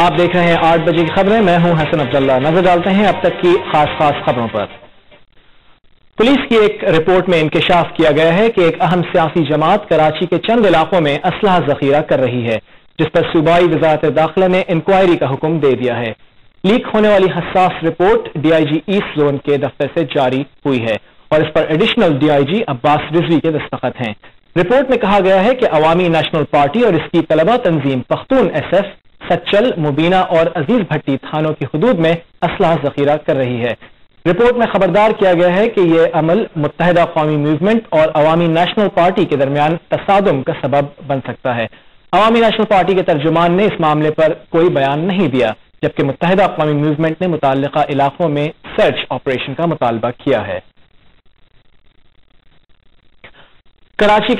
आप देख रहे हैं आठ बजे की खबरें। मैं हूँ हसन अब्दुल्ला। नज़र डालते हैं अब तक की खास खास खबरों पर। पुलिस की एक रिपोर्ट में इंकशाफ किया गया है कि एक अहम सियासी जमात कराची के चंद इलाकों में असलाह जखीरा कर रही है, जिस पर सूबाई वजारत दाखिला ने इंक्वायरी का हुक्म दे दिया है। लीक होने वाली हसास रिपोर्ट डीआईजी ईस्ट जोन के दफ्तर से जारी हुई है और इस पर एडिशनल डीआईजी अब्बास रिजवी के दस्तखत हैं। रिपोर्ट में कहा गया है कि अवामी नेशनल पार्टी और इसकी तलबा तंजीम पख्तून एस एफ़ सच्चल, मुबीना और अज़ीज़ भट्टी थानों की हदूद में असलाह जखीरा कर रही है। रिपोर्ट में खबरदार किया गया है कि यह अमल मुतहदा कौमी मूवमेंट और अवामी नेशनल पार्टी के दरमियान तसादम का सबब बन सकता है। अवामी नेशनल पार्टी के तर्जुमान ने इस मामले पर कोई बयान नहीं दिया, जबकि मुतहदा अवी मूवमेंट ने मुतल इलाकों में सर्च ऑपरेशन का मुतालबा किया है। कराची के